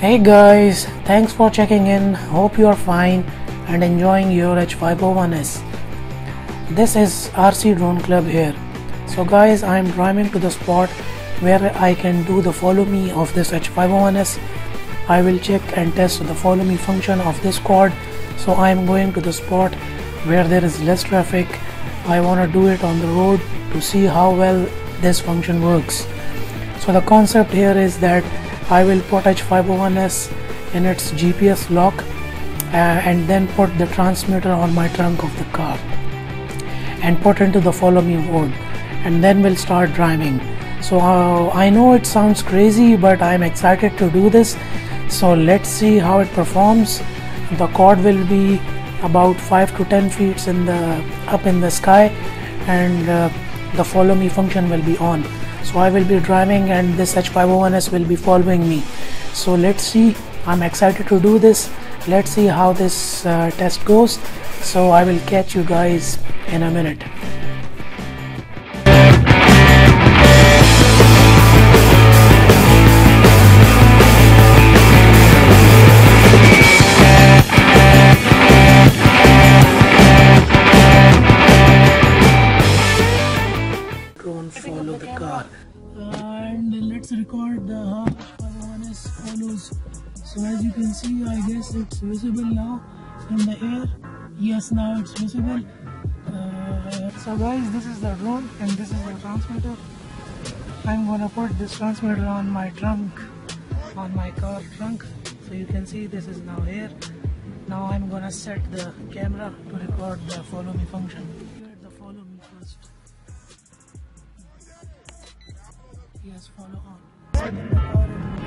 Hey guys, thanks for checking in. Hope you are fine and enjoying your H501s. This is RC Drone Club here. So guys, I am driving to the spot where I can do the follow me of this H501s. I will check and test the follow me function of this quad. So I am going to the spot where there is less traffic. I want to do it on the road to see how well this function works. So the concept here is that I will put H501s in its GPS lock uh, and then put the transmitter on my trunk of the car and put into the follow me mode and then we'll start driving. So uh, I know it sounds crazy but I'm excited to do this. So let's see how it performs. The quad will be about 5 to 10 feet in the up in the sky and uh, the follow me function will be on so I will be driving and this H501s will be following me. So let's see. I'm excited to do this. Let's see how this uh, test goes. So I will catch you guys in a minute see i guess it's visible now in the air. Yes now it's visible. Uh, so guys this is the drone and this is the transmitter. I'm gonna put this transmitter on my trunk on my car trunk. So you can see this is now here now i'm gonna set the camera to record the follow me function. The follow me first. Yes, follow on.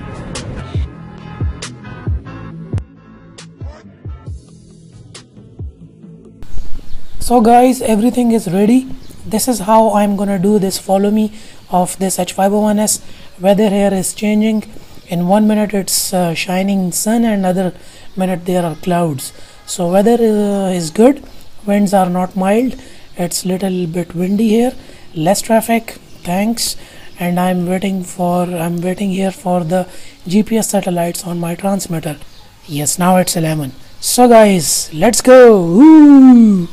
So guys, everything is ready. This is how I'm gonna do this follow me of this H501s. Weather here is changing. In one minute it's uh, shining sun and another minute there are clouds. So weather uh, is good. Winds are not mild. It's little bit windy here. Less traffic. Thanks and I'm waiting for I'm waiting here for the GPS satellites on my transmitter. Yes, now it's 11. So guys, let's go.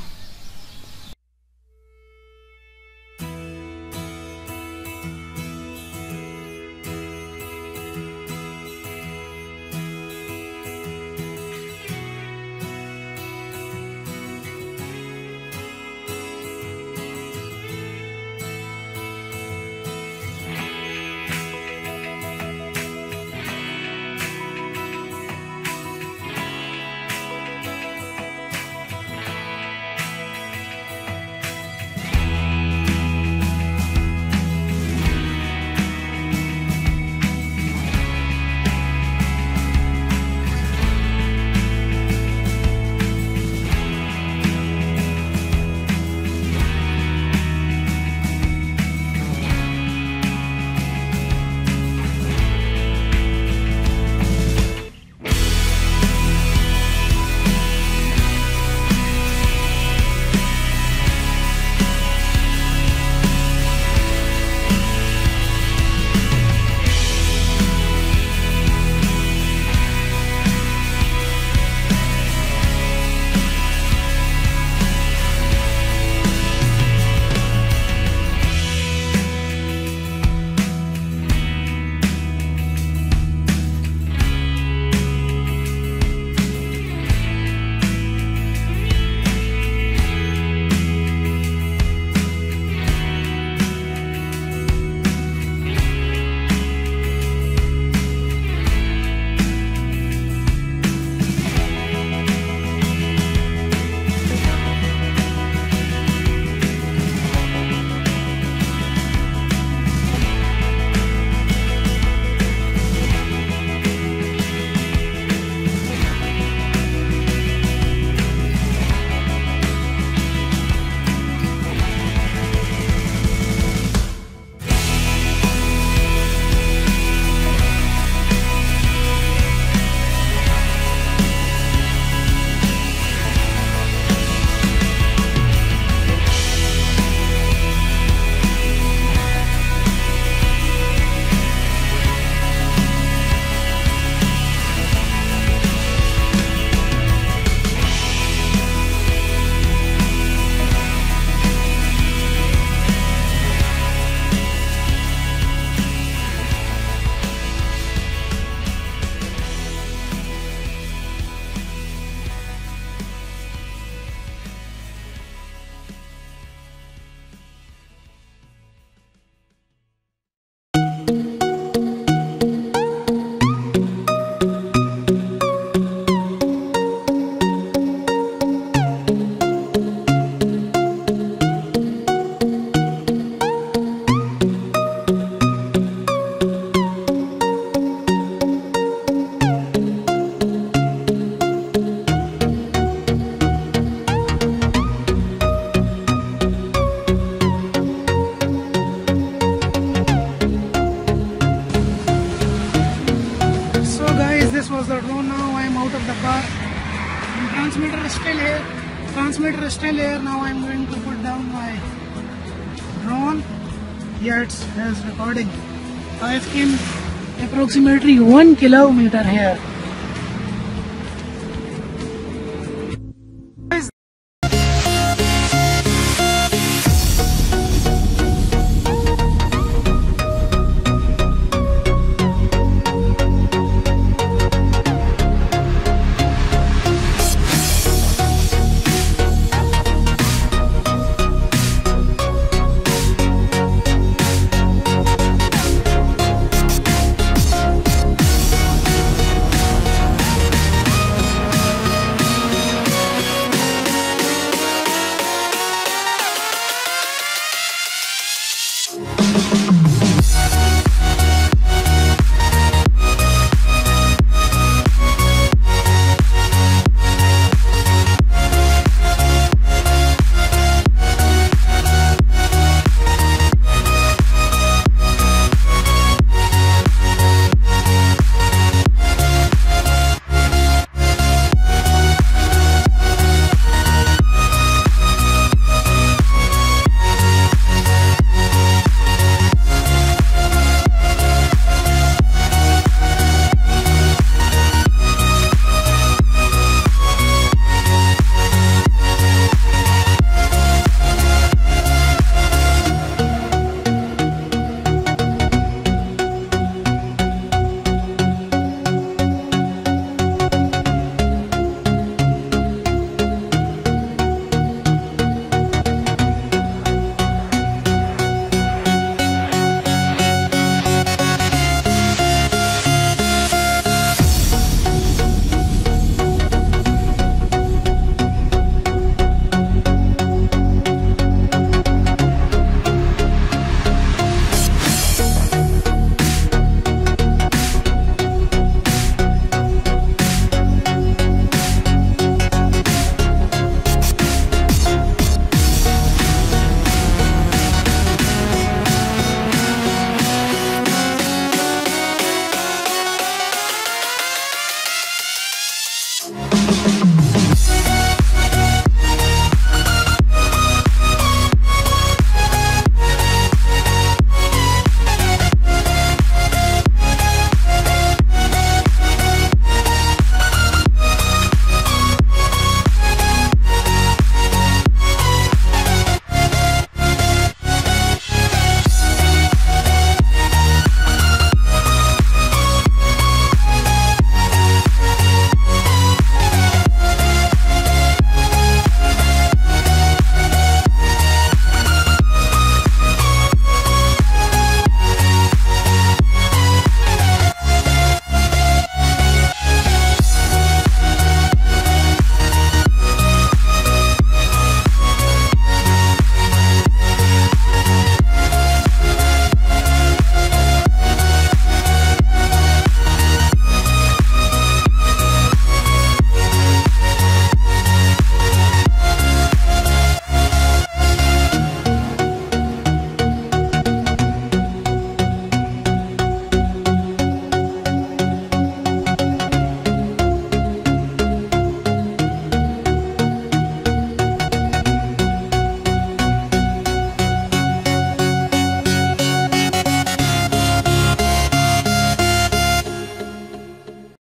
Transmitter is still here. Now I'm going to put down my drone. Yeah, it's, it's recording. I've came approximately one kilometer here